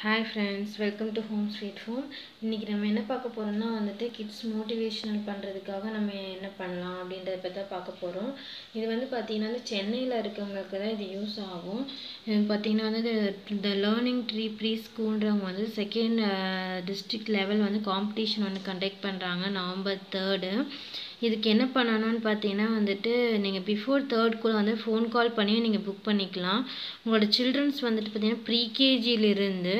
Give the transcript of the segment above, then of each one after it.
Hi friends welcome to home sweet home இன்றைக்கி நம்ம என்ன பார்க்க போகிறோம்னா வந்துட்டு கிட்ஸ் மோட்டிவேஷனல் பண்ணுறதுக்காக நம்ம என்ன பண்ணலாம் அப்படின்றத பற்றி தான் பார்க்க போகிறோம் இது வந்து பார்த்திங்கன்னா வந்து சென்னையில் இருக்கவங்களுக்கு தான் இது யூஸ் ஆகும். பார்த்திங்கன்னா வந்து த லேர்னிங் ட்ரீ ப்ரீ ஸ்கூல்ன்றவங்க வந்து செகண்ட் டிஸ்ட்ரிக்ட் லெவல் வந்து காம்படிஷன் வந்து கண்டக்ட் பண்ணுறாங்க நவம்பர் தேர்டு இதுக்கு என்ன பண்ணணும்னு பார்த்தீங்கன்னா வந்துட்டு நீங்கள் பிஃபோர் தேர்ட்குள்ளே வந்து ஃபோன் கால் பண்ணி நீங்கள் புக் பண்ணிக்கலாம். உங்களோட சில்ட்ரன்ஸ் வந்துட்டு பார்த்தீங்கன்னா ப்ரீகேஜியிலிருந்து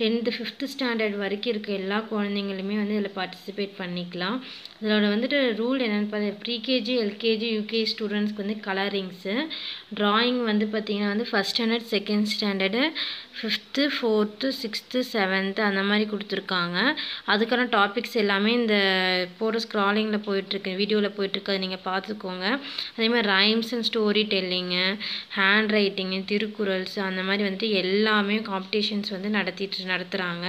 டென்த்து ஃபிஃப்த்து ஸ்டாண்டர்ட் வரைக்கும் இருக்க எல்லா குழந்தைங்களுமே வந்து இதில் பார்ட்டிசிபேட் பண்ணிக்கலாம். இதோட வந்துட்டு ரூல் என்னென்னு பார்த்தா ப்ரீகேஜி எல்கேஜி யூகேஜி ஸ்டூடெண்ட்ஸ்க்கு வந்து கலரிங்ஸு ட்ராயிங் வந்து பார்த்திங்கன்னா வந்து first standard second standard fifth fourth sixth seventh அந்த மாதிரி கொடுத்துருக்காங்க. அதுக்கான டாபிக்ஸ் எல்லாமே இந்த போகிற ஸ்க்ராலிங்கில் போயிட்டுருக்கு வீடியோவில் போயிட்டுருக்கு அதை நீங்கள் பார்த்துக்கோங்க. அதே மாதிரி rhymes and story telling hand writing Thirukkurals அந்த மாதிரி வந்துட்டு எல்லாமே காம்படிஷன்ஸ் வந்து நடத்திட்டு நடத்துகிறாங்க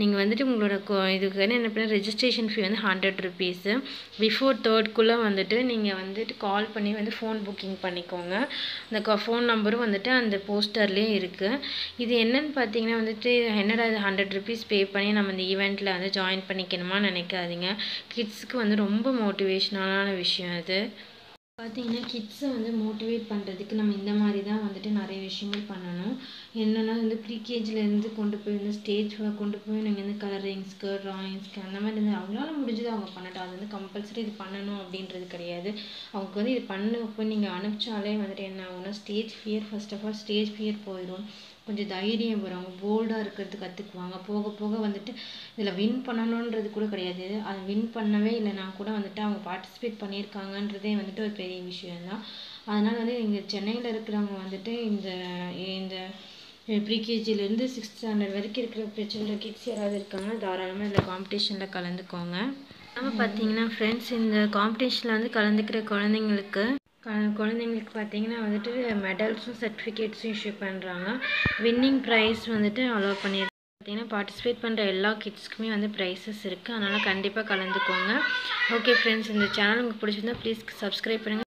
நீங்கள் வந்துட்டு உங்களோட கோ இதுக்கு என்ன பண்ண ரெஜிஸ்ட்ரேஷன் ஃபீ வந்து ஹண்ட்ரட் ருபீஸு பிஃபோர் தேர்ட்குள்ளே வந்துட்டு நீங்கள் வந்துட்டு கால் பண்ணி வந்து ஃபோன் புக்கிங் பண்ணிக்கோங்க. அந்த ஃபோன் நம்பரும் வந்துட்டு அந்த போஸ்டர்லேயும் இருக்குது இது என்னன்னு பார்த்தீங்கன்னா வந்துட்டு என்னடா இது ஹண்ட்ரட் ருபீஸ் பே பண்ணி நம்ம இந்த ஈவெண்ட்டில் வந்து ஜாயின் பண்ணிக்கணுமா நினைக்காதீங்க. கிட்ஸுக்கு வந்து ரொம்ப மோட்டிவேஷ்னலான விஷயம் அது. பார்த்தீங்கன்னா கிட்ஸை வந்து மோட்டிவேட் பண்ணுறதுக்கு நம்ம இந்த மாதிரி தான் வந்துட்டு நிறைய விஷயங்கள் பண்ணணும். என்னென்னா வந்து ப்ரீகேஜிலேருந்து கொண்டு போய் வந்து ஸ்டேஜ் கொண்டு போய் நீங்கள் வந்து கலரிங்ஸ்க்கு ட்ராயிங்ஸ்க்கு அந்த மாதிரி வந்து அவங்களால முடிஞ்சது அவங்க பண்ணட்டும். அது வந்து கம்பல்சரி இது பண்ணணும் அப்படின்றது கிடையாது. அவங்களுக்கு வந்து இது பண்ண நீங்கள் அனுப்பிச்சாலே வந்துட்டு என்ன ஆகும்னா stage fear first of all stage fear போயிடும் கொஞ்சம் தைரியம் வரும். அவங்க போல்டாக இருக்கிறது கற்றுக்குவாங்க போக போக வந்துட்டு இதில் வின் பண்ணணுன்றது கூட கிடையாது. அது வின் பண்ணவே இல்லைனா கூட வந்துட்டு அவங்க பார்ட்டிசிபேட் பண்ணியிருக்காங்கன்றதே வந்துட்டு ஒரு பெரிய விஷயம்தான். அதனால் வந்து இங்கே சென்னையில் இருக்கிறவங்க வந்துட்டு இந்த இந்த ப்ரீகேஜிலேருந்து சிக்ஸ்த் ஸ்டாண்டர்ட் வரைக்கும் இருக்கிற சில்ட்ரன் கிட்ஸ் யாராவது இருக்காங்கன்னா தாராளமாக இதில் காம்படிஷனில் கலந்துக்கோங்க. நம்ம பார்த்தீங்கன்னா ஃப்ரெண்ட்ஸ் இந்த காம்படிஷனில் வந்து கலந்துக்கிற குழந்தைங்களுக்கு குழந்தைங்களுக்கு பார்த்தீங்கன்னா வந்துட்டு மெடல்ஸும் சர்டிஃபிகேட்ஸும் இஷ்யூ பண்ணுறாங்க வின்னிங் ப்ரைஸ் வந்துட்டு அலோவ் பண்ணியிருக்காங்க பார்த்தீங்கன்னா பார்ட்டிசிபேட் பண்ணுற எல்லா கிட்ஸ்க்குமே வந்து ப்ரைஸஸ் இருக்குது அதனால் கண்டிப்பாக கலந்துக்கோங்க. ஓகே ஃப்ரெண்ட்ஸ் இந்த சேனல் உங்களுக்கு பிடிச்சிருந்தா ப்ளீஸ் சப்ஸ்கிரைப் பண்ணுங்கள்